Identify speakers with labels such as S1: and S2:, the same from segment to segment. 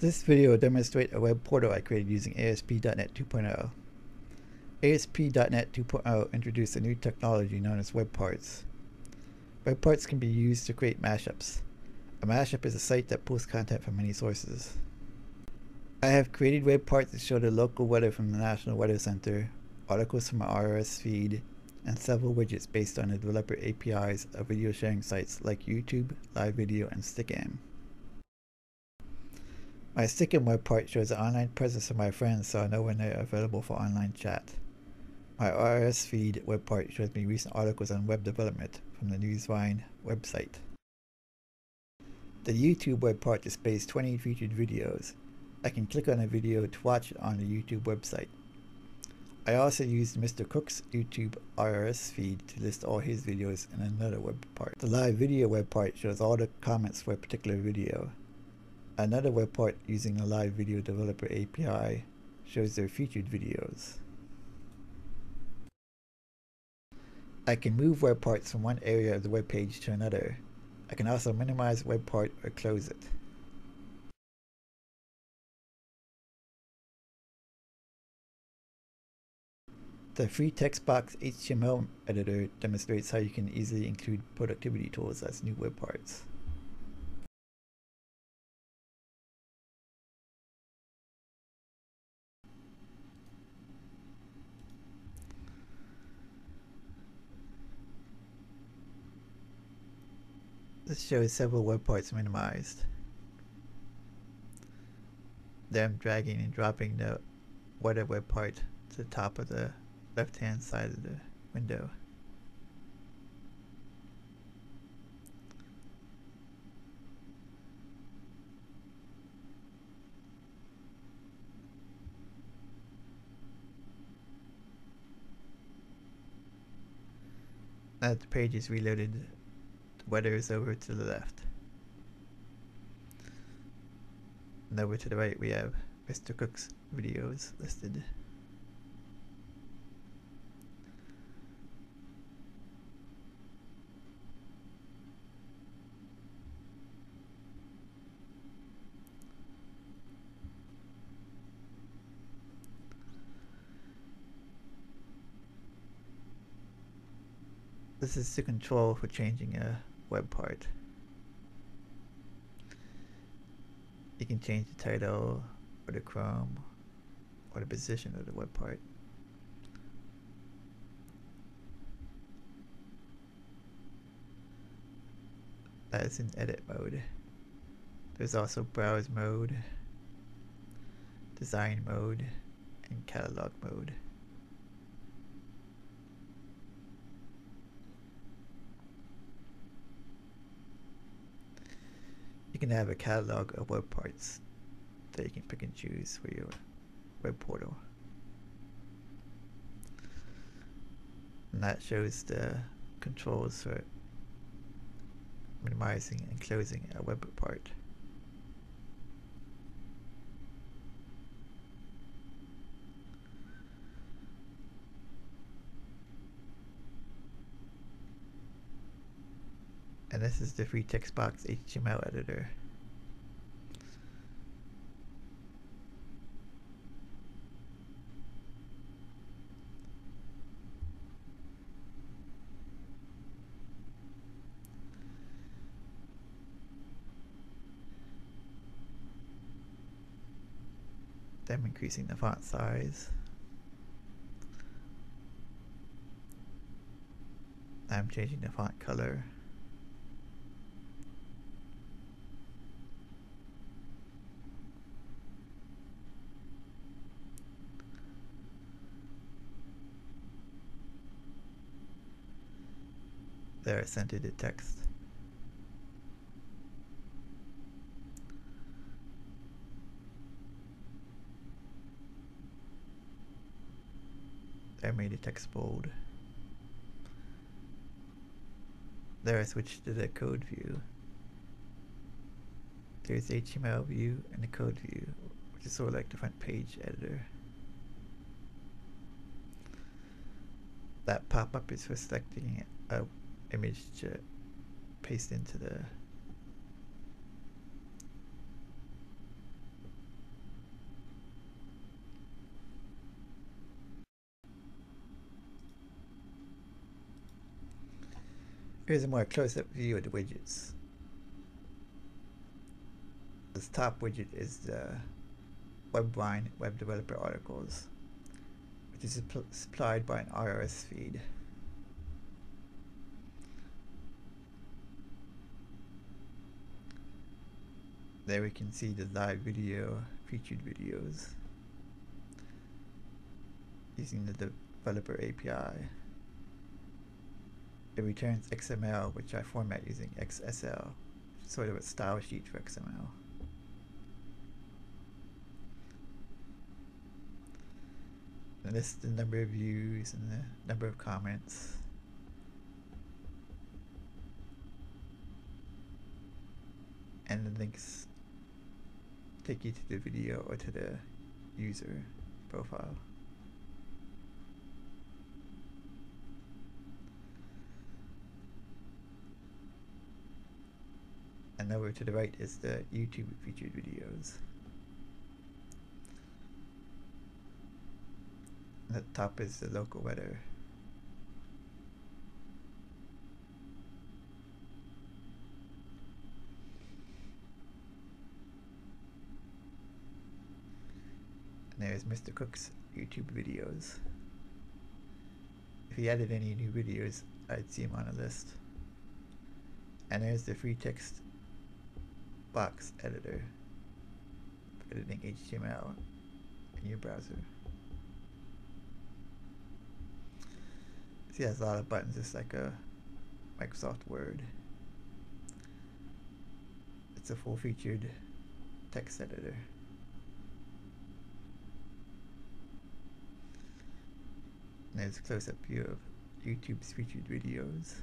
S1: This video will demonstrate a web portal I created using ASP.NET 2.0. ASP.NET 2.0 introduced a new technology known as web parts. Web parts can be used to create mashups. A mashup is a site that pulls content from many sources. I have created web parts that show the local weather from the National Weather Center, articles from our RSS feed, and several widgets based on the developer APIs of video sharing sites like YouTube, Live Video, and Stickam. My Stickam web part shows the online presence of my friends so I know when they are available for online chat. My RSS feed web part shows me recent articles on web development from the Newsvine website. The YouTube web part displays 20 featured videos. I can click on a video to watch it on the YouTube website. I also used Mr. Cook's YouTube RSS feed to list all his videos in another web part. The live video web part shows all the comments for a particular video. Another web part using a Live Video Developer API shows their featured videos. I can move web parts from one area of the web page to another. I can also minimize web part or close it. The free text box HTML editor demonstrates how you can easily include productivity tools as new web parts. This shows several web parts minimized. Then dragging and dropping the weather web part to the top of the left hand side of the window. The page is reloaded, weather is over to the left. And over to the right we have Mr. Cook's videos listed. This is the control for changing a web part. You can change the title or the Chrome or the position of the web part. That is in edit mode. There's also browse mode, design mode, and catalog mode. You can have a catalog of web parts that you can pick and choose for your web portal. And that shows the controls for minimizing and closing a web part. And this is the free text box HTML editor. I'm increasing the font size. I'm changing the font color. There I sent it text. I made the text bold. There I switched to the code view. There's the HTML view and the code view, which is sort of like the front page editor. That pop-up is for selecting a image to paste into the Here's a more close-up view of the widgets. This top widget is the WebVine Web Developer Articles, which is supplied by an RSS feed. There we can see the live video, featured videos using the developer API. It returns XML, which I format using XSL, sort of a style sheet for XML. And this is the number of views and the number of comments. And the links take you to the video or to the user profile. and over to the right is the YouTube featured videos. At the top is the local weather. There's Mr. Cook's YouTube videos. If he added any new videos, I'd see him on a list. And there's the free text box editor for editing HTML in your browser. See, has a lot of buttons, just like a Microsoft Word. It's a full-featured text editor. There's a close-up view of YouTube's featured videos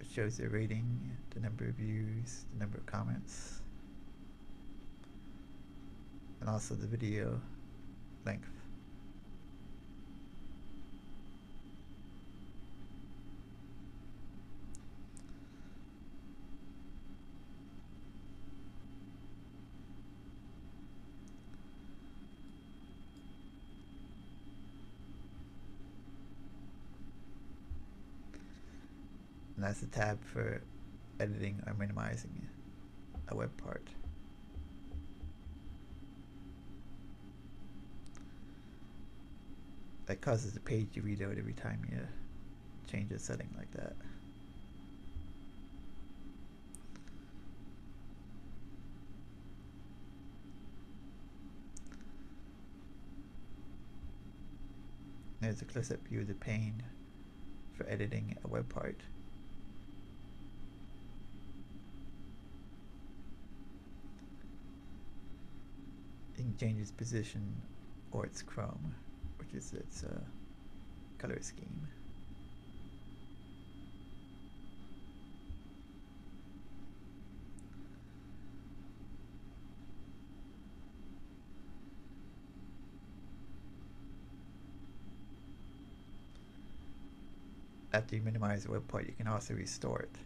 S1: It shows the rating, the number of views, the number of comments, and also the video length. That's the tab for editing or minimizing a web part. That causes the page to reload every time you change a setting like that. There's a close-up view of the pane for editing a web part. Change its position or its chrome, which is its uh, color scheme. After you minimize the web part, you can also restore it.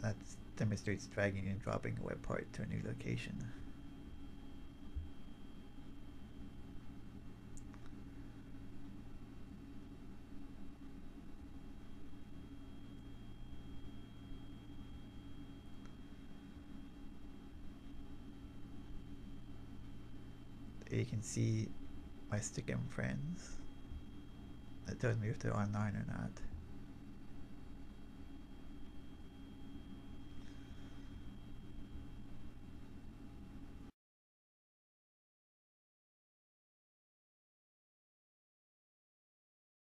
S1: that demonstrates dragging and dropping a web part to a new location. you can see my Stickam friends. That tells me if they're online or not.